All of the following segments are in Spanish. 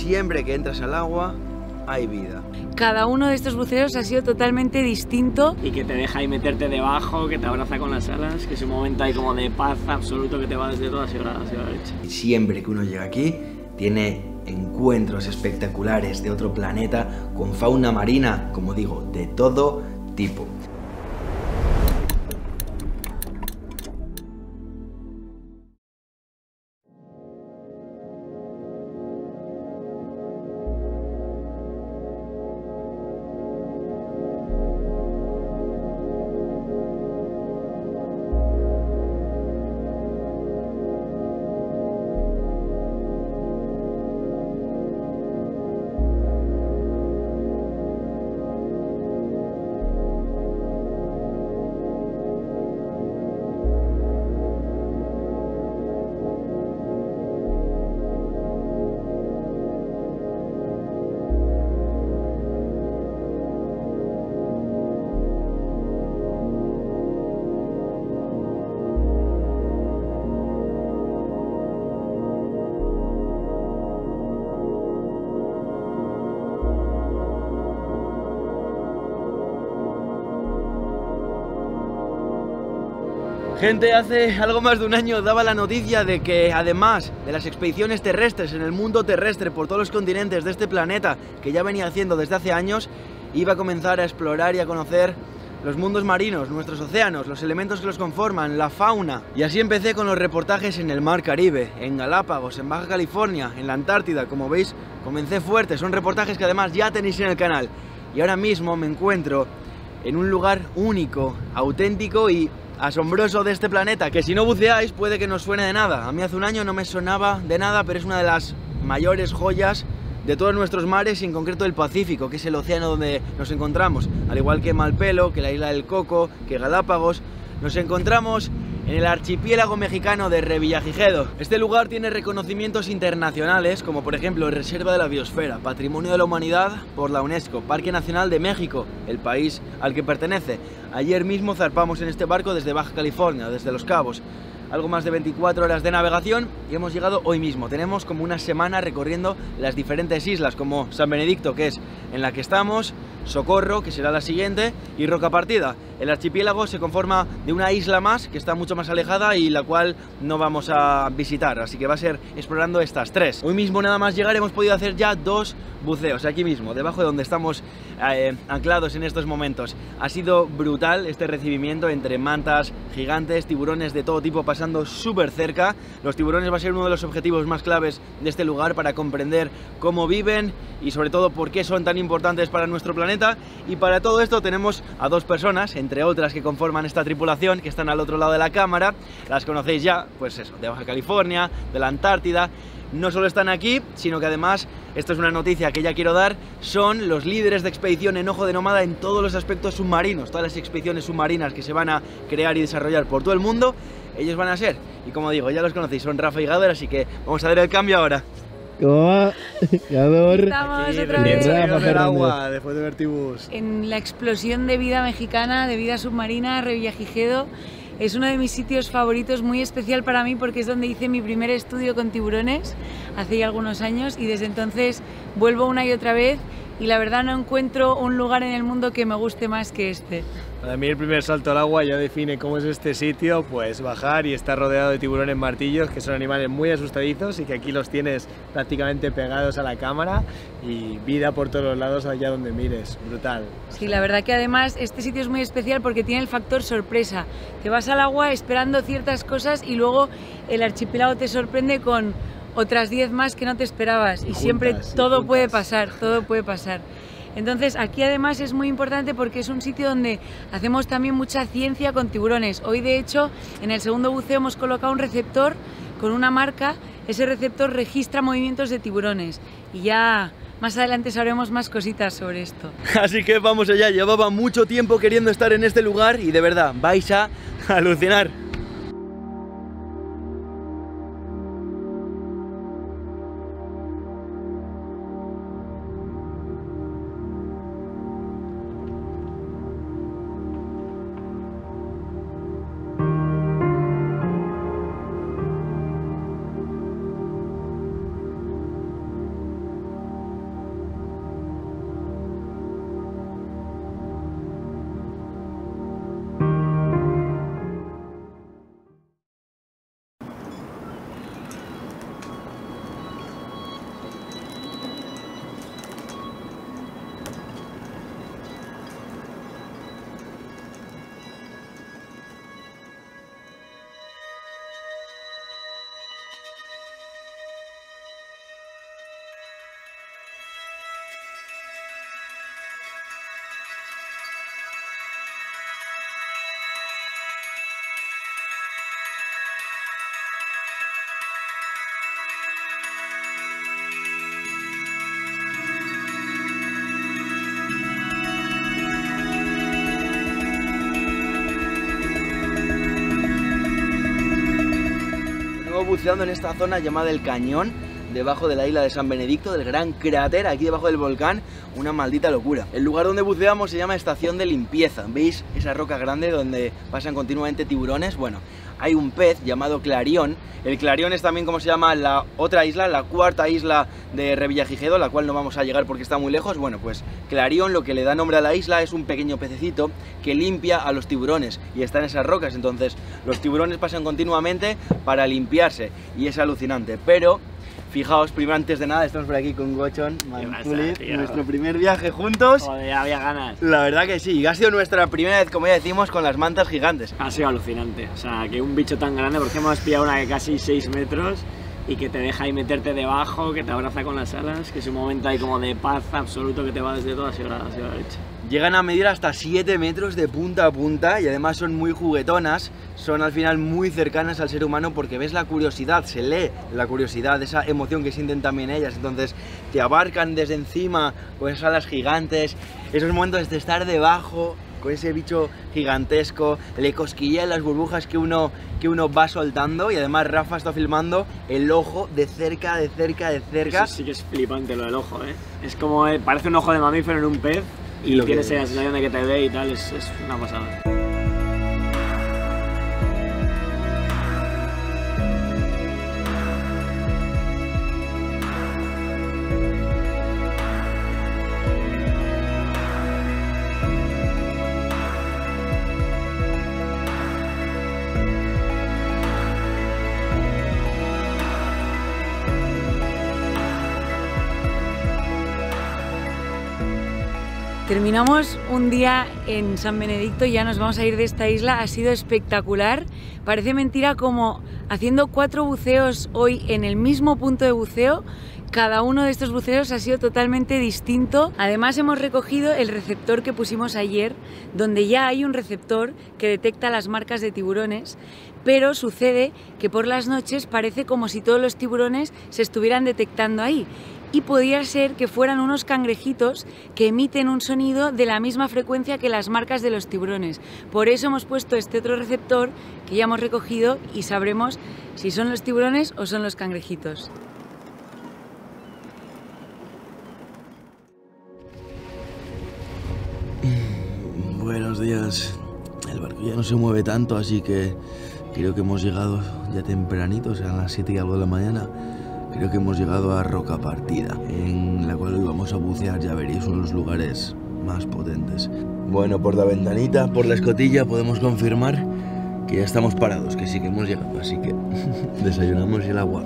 siempre que entras al agua hay vida. Cada uno de estos buceos ha sido totalmente distinto. Y que te deja ahí meterte debajo, que te abraza con las alas, que es un momento ahí como de paz absoluto que te va desde todas hacia la derecha. Y siempre que uno llega aquí, tiene encuentros espectaculares de otro planeta con fauna marina, como digo, de todo tipo. Gente, hace algo más de un año daba la noticia de que además de las expediciones terrestres en el mundo terrestre por todos los continentes de este planeta, que ya venía haciendo desde hace años, iba a comenzar a explorar y a conocer los mundos marinos, nuestros océanos, los elementos que los conforman, la fauna. Y así empecé con los reportajes en el Mar Caribe, en Galápagos, en Baja California, en la Antártida. Como veis, comencé fuerte. Son reportajes que además ya tenéis en el canal. Y ahora mismo me encuentro en un lugar único, auténtico y asombroso de este planeta, que si no buceáis puede que no suene de nada. A mí hace un año no me sonaba de nada, pero es una de las mayores joyas de todos nuestros mares y en concreto el Pacífico, que es el océano donde nos encontramos. Al igual que Malpelo, que la isla del Coco, que Galápagos, nos encontramos en el archipiélago mexicano de Revillagigedo. Este lugar tiene reconocimientos internacionales, como por ejemplo Reserva de la Biosfera, Patrimonio de la Humanidad por la UNESCO, Parque Nacional de México, el país al que pertenece. Ayer mismo zarpamos en este barco desde Baja California, desde Los Cabos. Algo más de 24 horas de navegación y hemos llegado hoy mismo. Tenemos como una semana recorriendo las diferentes islas, como San Benedicto, que es en la que estamos, Socorro, que será la siguiente, y Roca Partida. El archipiélago se conforma de una isla más, que está mucho más alejada y la cual no vamos a visitar, así que va a ser explorando estas tres. Hoy mismo nada más llegar hemos podido hacer ya dos buceos, aquí mismo, debajo de donde estamos eh, anclados en estos momentos. Ha sido brutal este recibimiento entre mantas gigantes, tiburones de todo tipo pasando súper cerca. Los tiburones va a ser uno de los objetivos más claves de este lugar para comprender cómo viven y sobre todo por qué son tan importantes para nuestro planeta. Y para todo esto tenemos a dos personas, entre otras que conforman esta tripulación, que están al otro lado de la cámara. Las conocéis ya, pues eso, de Baja California, de la Antártida no solo están aquí, sino que además, esto es una noticia que ya quiero dar, son los líderes de expedición en Ojo de Nómada en todos los aspectos submarinos, todas las expediciones submarinas que se van a crear y desarrollar por todo el mundo, ellos van a ser. Y como digo, ya los conocéis, son Rafa y Gador, así que vamos a ver el cambio ahora. ¿Cómo va? Gador. Estamos Aquí, otra vez agua, después de Vertibus. en la explosión de vida mexicana, de vida submarina, Revillagigedo. Es uno de mis sitios favoritos, muy especial para mí porque es donde hice mi primer estudio con tiburones hace ya algunos años y desde entonces vuelvo una y otra vez y la verdad no encuentro un lugar en el mundo que me guste más que este. Para mí el primer salto al agua ya define cómo es este sitio, pues bajar y estar rodeado de tiburones martillos, que son animales muy asustadizos y que aquí los tienes prácticamente pegados a la cámara y vida por todos los lados allá donde mires, brutal. Sí, la verdad que además este sitio es muy especial porque tiene el factor sorpresa. Te vas al agua esperando ciertas cosas y luego el archipiélago te sorprende con otras 10 más que no te esperabas y siempre Juntas, sí, todo puede pasar, todo puede pasar. Entonces aquí además es muy importante porque es un sitio donde hacemos también mucha ciencia con tiburones. Hoy de hecho en el segundo buceo hemos colocado un receptor con una marca, ese receptor registra movimientos de tiburones y ya más adelante sabremos más cositas sobre esto. Así que vamos allá, llevaba mucho tiempo queriendo estar en este lugar y de verdad, vais a alucinar. Buceando en esta zona llamada el Cañón, debajo de la isla de San Benedicto, del gran cráter, aquí debajo del volcán, una maldita locura. El lugar donde buceamos se llama Estación de Limpieza. ¿Veis esa roca grande donde pasan continuamente tiburones? Bueno, hay un pez llamado Clarión. El Clarión es también como se llama la otra isla, la cuarta isla de Revillagigedo, la cual no vamos a llegar porque está muy lejos. Bueno, pues Clarión lo que le da nombre a la isla es un pequeño pececito que limpia a los tiburones y está en esas rocas. Entonces los tiburones pasan continuamente para limpiarse y es alucinante. Pero Fijaos, primero antes de nada, estamos por aquí con Gochon, tío? nuestro primer viaje juntos. Joder, había ganas. La verdad que sí, y ha sido nuestra primera vez, como ya decimos, con las mantas gigantes. Ha sido alucinante. O sea, que un bicho tan grande, porque hemos pillado una de casi 6 metros y que te deja ahí meterte debajo, que te abraza con las alas, que es un momento ahí como de paz absoluto que te va desde la, ha sido la leche. Llegan a medir hasta 7 metros de punta a punta y además son muy juguetonas, son al final muy cercanas al ser humano porque ves la curiosidad, se lee la curiosidad, esa emoción que sienten también ellas, entonces te abarcan desde encima con esas alas gigantes, esos momentos de estar debajo con ese bicho gigantesco, le cosquillean las burbujas que uno, que uno va soltando y además Rafa está filmando el ojo de cerca, de cerca, de cerca. Eso sí que es flipante lo del ojo, ¿eh? Es como, eh, parece un ojo de mamífero en un pez Y lo que tienes ves. la sensación de que te ve y tal, es, es una pasada. Terminamos un día en San Benedicto, ya nos vamos a ir de esta isla, ha sido espectacular. Parece mentira como haciendo cuatro buceos hoy en el mismo punto de buceo, cada uno de estos buceos ha sido totalmente distinto. Además hemos recogido el receptor que pusimos ayer, donde ya hay un receptor que detecta las marcas de tiburones, pero sucede que por las noches parece como si todos los tiburones se estuvieran detectando ahí y podría ser que fueran unos cangrejitos que emiten un sonido de la misma frecuencia que las marcas de los tiburones. Por eso hemos puesto este otro receptor que ya hemos recogido y sabremos si son los tiburones o son los cangrejitos. Buenos días. El barco ya no se mueve tanto, así que creo que hemos llegado ya tempranito, o sea, a las 7 y algo de la mañana. Creo que hemos llegado a Roca Partida, en la cual hoy vamos a bucear, ya veréis, uno de los lugares más potentes. Bueno, por la ventanita, por la escotilla, podemos confirmar que ya estamos parados, que sí que hemos llegado, así que desayunamos y el agua.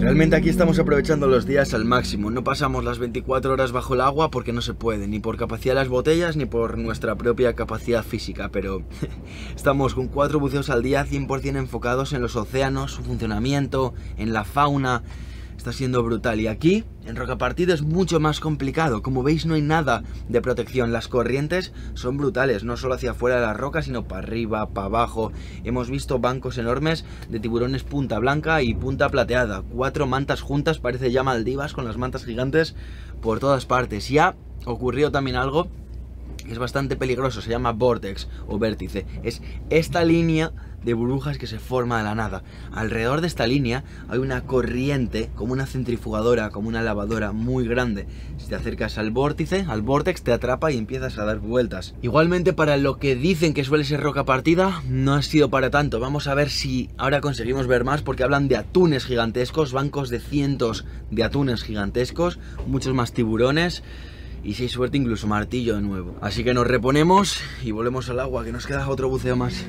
Realmente aquí estamos aprovechando los días al máximo. No pasamos las 24 horas bajo el agua porque no se puede, ni por capacidad de las botellas ni por nuestra propia capacidad física. Pero estamos con cuatro buceos al día, 100% enfocados en los océanos, su funcionamiento, en la fauna. Está siendo brutal. Y aquí, en Roca Partido, es mucho más complicado. Como veis, no hay nada de protección. Las corrientes son brutales, no solo hacia afuera de las rocas, sino para arriba, para abajo. Hemos visto bancos enormes de tiburones punta blanca y punta plateada. Cuatro mantas juntas, parece ya Maldivas, con las mantas gigantes por todas partes. Ya ocurrió también algo que es bastante peligroso, se llama vortex o vértice. Es esta línea de burbujas que se forma de la nada. Alrededor de esta línea hay una corriente, como una centrifugadora, como una lavadora muy grande. Si te acercas al vórtice, al vortex, te atrapa y empiezas a dar vueltas. Igualmente para lo que dicen que suele ser roca partida, no ha sido para tanto. Vamos a ver si ahora conseguimos ver más porque hablan de atunes gigantescos, bancos de cientos de atunes gigantescos, muchos más tiburones. y si hay suerte incluso martillo de nuevo. Así que nos reponemos y volvemos al agua, que nos queda otro buceo más.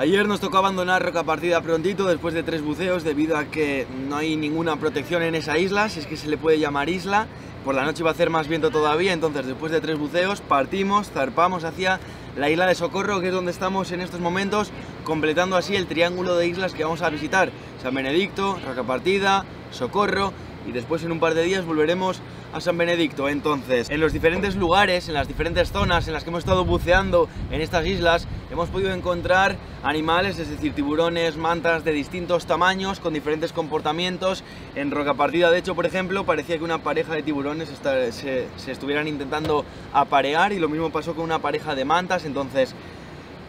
Ayer nos tocó abandonar Roca Partida prontito después de tres buceos debido a que no hay ninguna protección en esa isla, si es que se le puede llamar isla. Por la noche va a hacer más viento todavía, entonces después de tres buceos partimos, zarpamos hacia la isla de Socorro, que es donde estamos en estos momentos, completando así el triángulo de islas que vamos a visitar. San Benedicto, Roca Partida, Socorro y después en un par de días volveremos a San Benedicto. Entonces, en los diferentes lugares, en las diferentes zonas en las que hemos estado buceando en estas islas, hemos podido encontrar animales, es decir, tiburones, mantas de distintos tamaños, con diferentes comportamientos. En Roca Partida, de hecho, por ejemplo, parecía que una pareja de tiburones se, estuvieran intentando aparear y lo mismo pasó con una pareja de mantas, entonces...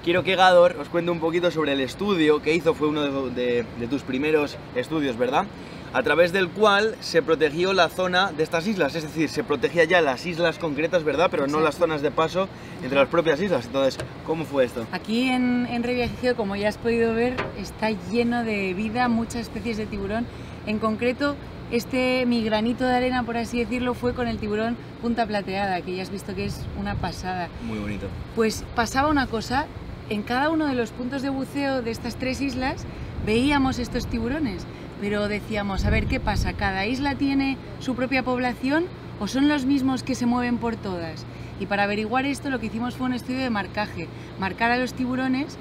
Quiero que Gador os cuente un poquito sobre el estudio que hizo, fue uno de tus primeros estudios, ¿verdad? A través del cual se protegió la zona de estas islas, es decir, se protegía ya las islas concretas, ¿verdad? Pero no las zonas de paso entre las propias islas. Entonces, ¿cómo fue esto? Aquí en, en como ya has podido ver, está lleno de vida, muchas especies de tiburón. En concreto, este mi granito de arena, por así decirlo, fue con el tiburón punta plateada, que ya has visto que es una pasada. Muy bonito. Pues pasaba una cosa, en cada uno de los puntos de buceo de estas tres islas veíamos estos tiburones pero decíamos, a ver qué pasa, ¿cada isla tiene su propia población o son los mismos que se mueven por todas? Y para averiguar esto lo que hicimos fue un estudio de marcaje, marcar a los tiburones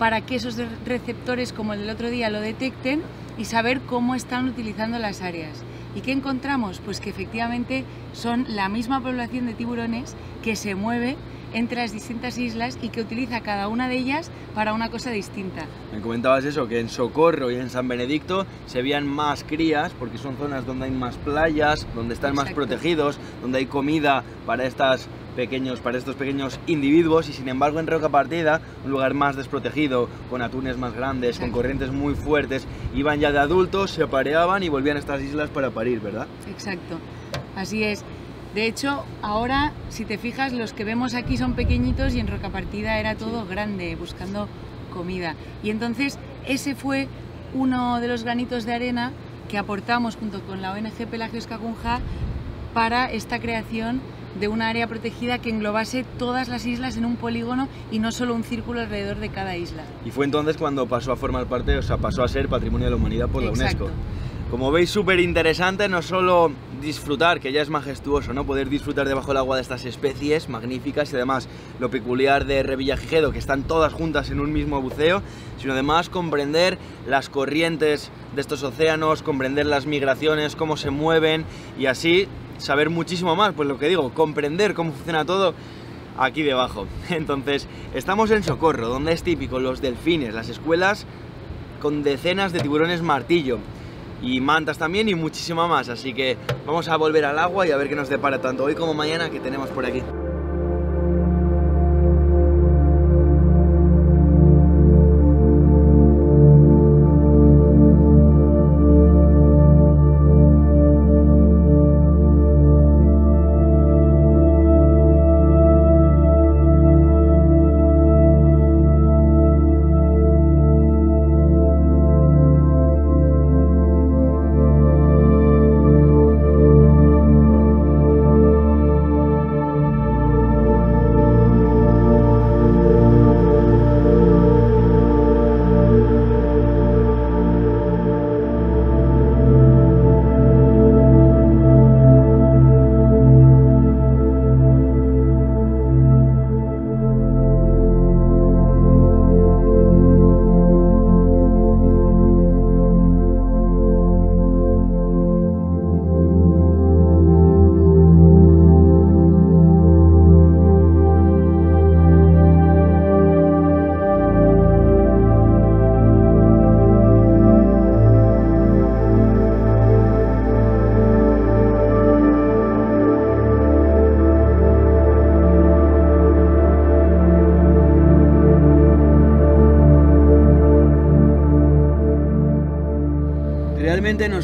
para que esos receptores como el del otro día lo detecten y saber cómo están utilizando las áreas. ¿Y qué encontramos? Pues que efectivamente son la misma población de tiburones que se mueve entre las distintas islas y que utiliza cada una de ellas para una cosa distinta. Me comentabas eso, que en Socorro y en San Benedicto se veían más crías porque son zonas donde hay más playas, donde están más protegidos, donde hay comida para estas pequeños para estos pequeños individuos y sin embargo en Roca Partida, un lugar más desprotegido, con atunes más grandes, con corrientes muy fuertes, iban ya de adultos, se apareaban y volvían a estas islas para parir, ¿verdad? Exacto, así es. De hecho, ahora, si te fijas, los que vemos aquí son pequeñitos y en Roca Partida era todo grande, buscando comida. Y entonces, ese fue uno de los granitos de arena que aportamos junto con la ONG Pelagios Cacunja para esta creación de una área protegida que englobase todas las islas en un polígono y no solo un círculo alrededor de cada isla. Y fue entonces cuando pasó a formar parte, o sea, pasó a ser Patrimonio de la Humanidad por la UNESCO. Como veis, súper interesante, no solo disfrutar, que ya es majestuoso, ¿no? Poder disfrutar debajo del agua de estas especies magníficas y además lo peculiar de Revillagigedo, que están todas juntas en un mismo buceo, sino además comprender las corrientes de estos océanos, comprender las migraciones, cómo se mueven y así saber muchísimo más, pues lo que digo, comprender cómo funciona todo aquí debajo. Entonces, estamos en Socorro, donde es típico los delfines, las escuelas con decenas de tiburones martillo y mantas también y muchísima más. Así que vamos a volver al agua y a ver qué nos depara tanto hoy como mañana que tenemos por aquí.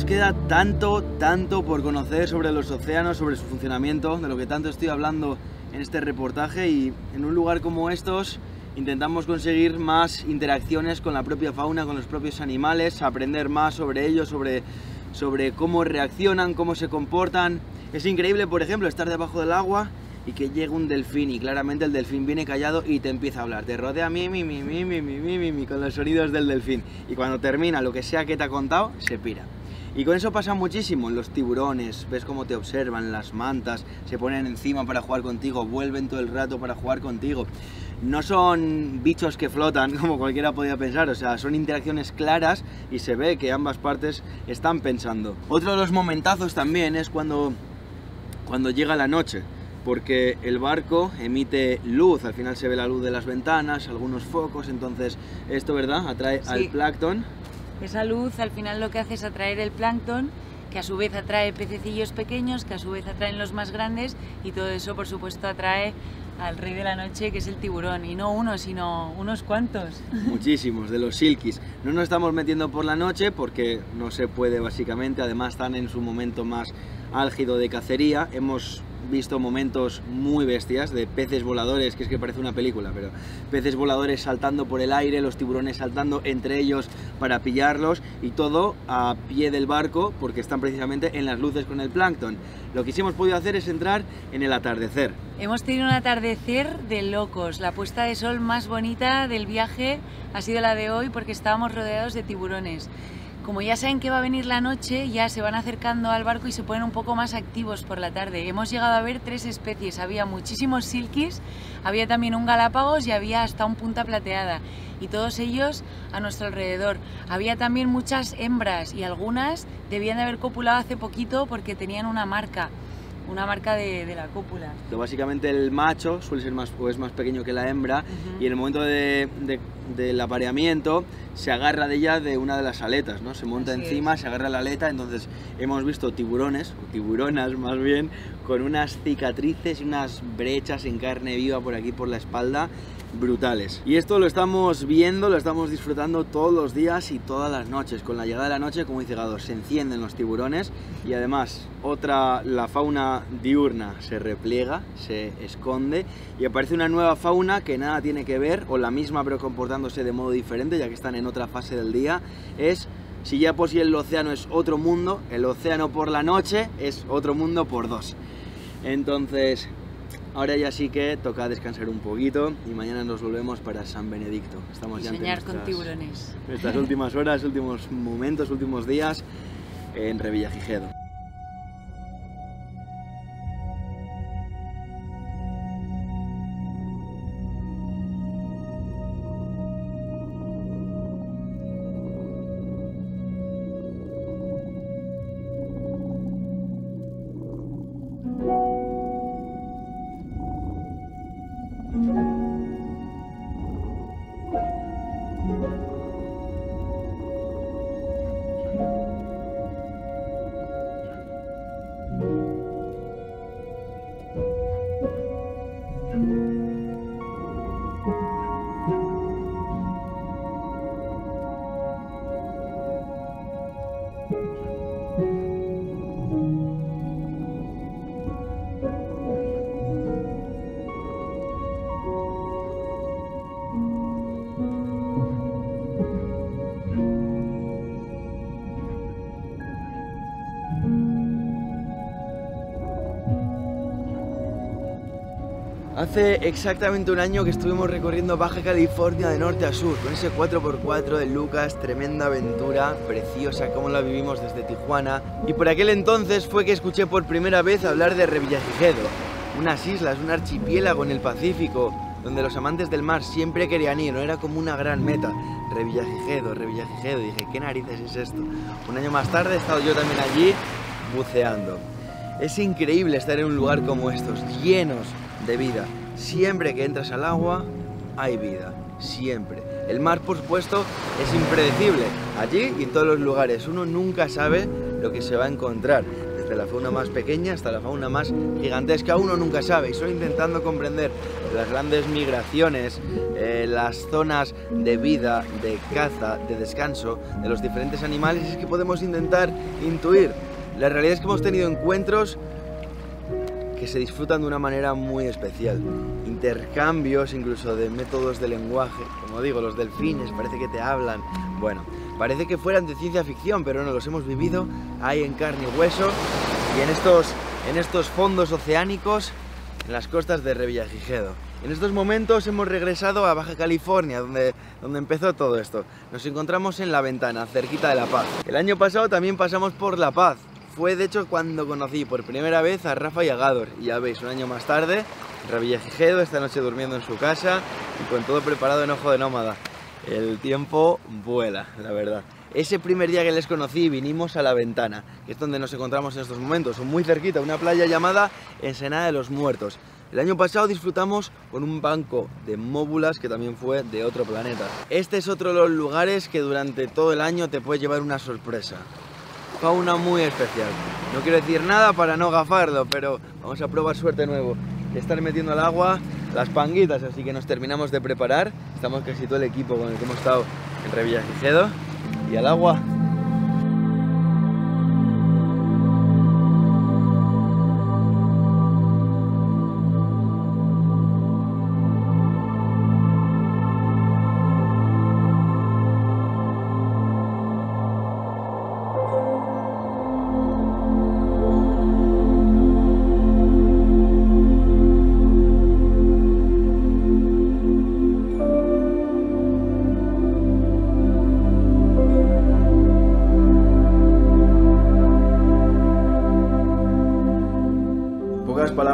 Queda tanto, tanto por conocer sobre los océanos, sobre su funcionamiento, de lo que tanto estoy hablando en este reportaje y en un lugar como estos intentamos conseguir más interacciones con la propia fauna, con los propios animales, aprender más sobre ellos, sobre, sobre cómo reaccionan, cómo se comportan. Es increíble, por ejemplo, estar debajo del agua y que llegue un delfín y claramente el delfín viene callado y te empieza a hablar, te rodea mi, mi, mi, mi, mi, mi, mi, mi, con los sonidos del delfín y cuando termina lo que sea que te ha contado, se pira. Y con eso pasa muchísimo, los tiburones, ves cómo te observan, las mantas, se ponen encima para jugar contigo, vuelven todo el rato para jugar contigo. No son bichos que flotan, como cualquiera podría pensar, o sea, son interacciones claras y se ve que ambas partes están pensando. Otro de los momentazos también es cuando, cuando llega la noche porque el barco emite luz, al final se ve la luz de las ventanas, algunos focos, entonces esto, ¿verdad? Atrae al plancton. Esa luz al final lo que hace es atraer el plancton, que a su vez atrae pececillos pequeños, que a su vez atraen los más grandes y todo eso por supuesto atrae al rey de la noche que es el tiburón y no uno sino unos cuantos. muchísimos de los silkies. No nos estamos metiendo por la noche porque no se puede básicamente, además están en su momento más álgido de cacería. Hemos visto momentos muy bestias de peces voladores, que es que parece una película, pero peces voladores saltando por el aire, los tiburones saltando entre ellos para pillarlos y todo a pie del barco porque están precisamente en las luces con el plancton. Lo que sí hemos podido hacer es entrar en el atardecer. Hemos tenido un atardecer de locos. La puesta de sol más bonita del viaje ha sido la de hoy porque estábamos rodeados de tiburones. Como ya saben que va a venir la noche, ya se van acercando al barco y se ponen un poco más activos por la tarde. Hemos llegado a ver tres especies. Había muchísimos silkies, había también un galápagos y había hasta un punta plateada. Y todos ellos a nuestro alrededor. Había también muchas hembras y algunas debían de haber copulado hace poquito porque tenían una marca, una marca de, de la cópula. Que básicamente el macho suele ser más, o es más pequeño que la hembra y en el momento de- de- del apareamiento se agarra de ella de una de las aletas, ¿no? Se monta Así encima, es. se agarra la aleta, entonces hemos visto tiburones, o tiburonas más bien, con unas cicatrices y unas brechas en carne viva por aquí por la espalda brutales. Y esto lo estamos viendo, lo estamos disfrutando todos los días y todas las noches. Con la llegada de la noche, como dice Gado, se encienden los tiburones y además otra, la fauna diurna se repliega, se esconde y aparece una nueva fauna que nada tiene que ver, o la misma pero comportándose de modo diferente, ya que están en otra fase del día, es... Si ya por si el océano es otro mundo, el océano por la noche es otro mundo por dos. Entonces, ahora ya sí que toca descansar un poquito y mañana nos volvemos para San Benedicto. Estamos Y ya soñar con nuestras- tiburones. Nuestras últimas horas, últimos momentos, últimos días en Revillagigedo. Hace exactamente un año que estuvimos recorriendo Baja California de norte a sur con ese 4x4 de Lucas, tremenda aventura, preciosa, como la vivimos desde Tijuana. Y por aquel entonces fue que escuché por primera vez hablar de Revillagigedo, unas islas, un archipiélago en el Pacífico, donde los amantes del mar siempre querían ir, no era como una gran meta. Revillagigedo, Revillagigedo, dije, ¿qué narices es esto? Un año más tarde he estado yo también allí buceando. Es increíble estar en un lugar como estos, llenos de vida. Siempre que entras al agua, hay vida. Siempre. El mar, por supuesto, es impredecible. Allí y en todos los lugares. Uno nunca sabe lo que se va a encontrar. desde la fauna más pequeña hasta la fauna más gigantesca. Uno nunca sabe y solo intentando comprender las grandes migraciones, eh, las zonas de vida, de caza, de descanso de los diferentes animales es que podemos intentar intuir. La realidad es que hemos tenido encuentros que se disfrutan de una manera muy especial. Intercambios incluso de métodos de lenguaje, como digo, los delfines parece que te hablan. Bueno, parece que fueran de ciencia ficción, pero no, los hemos vivido ahí en carne y hueso y en estos, en estos fondos oceánicos en las costas de Revillagigedo. En estos momentos hemos regresado a Baja California, donde, donde empezó todo esto. Nos encontramos en La Ventana, cerquita de La Paz. El año pasado también pasamos por La Paz, fue de hecho cuando conocí por primera vez a Rafa y a Gador. Y ya veis, un año más tarde, Revillagigedo, esta noche durmiendo en su casa y con todo preparado en Ojo de Nómada. El tiempo vuela, la verdad. Ese primer día que les conocí vinimos a La Ventana, que es donde nos encontramos en estos momentos, muy cerquita, una playa llamada Ensenada de los Muertos. El año pasado disfrutamos con un banco de móbulas que también fue de otro planeta. Este es otro de los lugares que durante todo el año te puede llevar una sorpresa fauna muy especial. No quiero decir nada para no gafarlo, pero vamos a probar suerte nuevo. Estar metiendo al agua las panguitas, así que nos terminamos de preparar. Estamos casi todo el equipo con el que hemos estado en Revillagigedo y al agua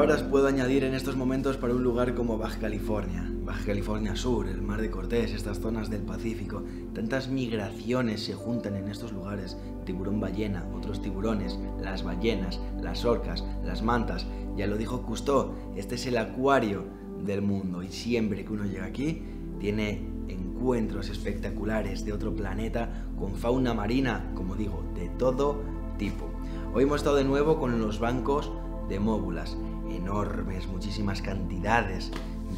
palabras puedo añadir en estos momentos para un lugar como Baja California, Baja California Sur, el Mar de Cortés, estas zonas del Pacífico. Tantas migraciones se juntan en estos lugares. Tiburón ballena, otros tiburones, las ballenas, las orcas, las mantas. Ya lo dijo Cousteau, este es el acuario del mundo y siempre que uno llega aquí tiene encuentros espectaculares de otro planeta con fauna marina, como digo, de todo tipo. Hoy hemos estado de nuevo con los bancos de móbulas enormes, muchísimas cantidades,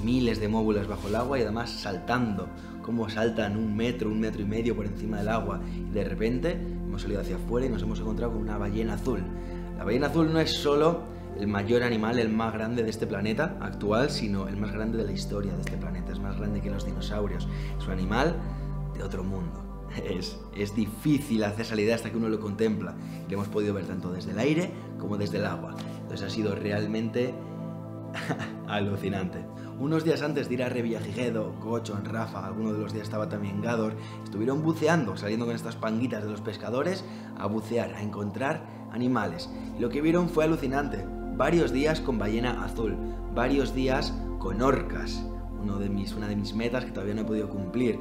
miles de móbulas bajo el agua y además saltando, como saltan un metro, un metro y medio por encima del agua. Y de repente hemos salido hacia afuera y nos hemos encontrado con una ballena azul. La ballena azul no es solo el mayor animal, el más grande de este planeta actual, sino el más grande de la historia de este planeta. Es más grande que los dinosaurios. Es un animal de otro mundo. Es, es difícil hacer esa idea hasta que uno lo contempla. Lo hemos podido ver tanto desde el aire como desde el agua. Entonces ha sido realmente alucinante. Unos días antes de ir a Revillagigedo, Gocho, Rafa, alguno de los días estaba también Gador, estuvieron buceando, saliendo con estas panguitas de los pescadores a bucear, a encontrar animales. Lo que vieron fue alucinante. Varios días con ballena azul, varios días con orcas, uno de mis, una de mis metas que todavía no he podido cumplir.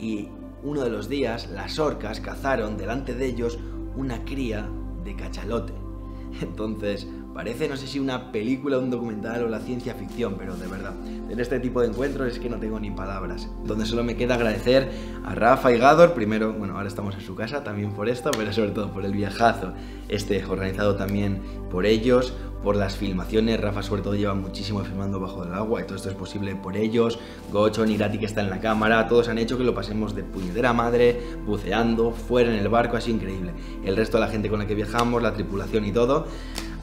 Y uno de los días las orcas cazaron delante de ellos una cría de cachalote. Entonces, parece no sé si una película, un documental o la ciencia ficción, pero de verdad, en este tipo de encuentros es que no tengo ni palabras. Donde solo me queda agradecer a Rafa y Gador, primero, bueno, ahora estamos en su casa también por esto, pero sobre todo por el viajazo, este organizado también por ellos, por las filmaciones. Rafa sobre todo lleva muchísimo filmando bajo el agua y todo esto es posible por ellos. Gocho, Nirati que está en la cámara, todos han hecho que lo pasemos de puñetera madre, buceando, fuera en el barco, así increíble. El resto de la gente con la que viajamos, la tripulación y todo,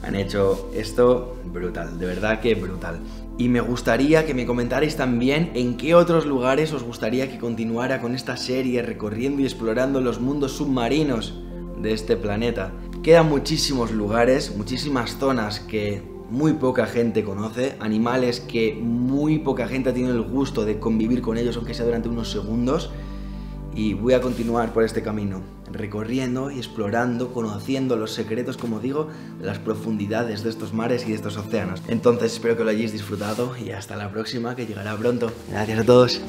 han hecho esto brutal, de verdad que brutal. Y me gustaría que me comentarais también en qué otros lugares os gustaría que continuara con esta serie recorriendo y explorando los mundos submarinos de este planeta. Quedan muchísimos lugares, muchísimas zonas que muy poca gente conoce, animales que muy poca gente ha tenido el gusto de convivir con ellos, aunque sea durante unos segundos. Y voy a continuar por este camino, recorriendo y explorando, conociendo los secretos, como digo, de las profundidades de estos mares y de estos océanos. Entonces espero que lo hayáis disfrutado y hasta la próxima, que llegará pronto. Gracias a todos.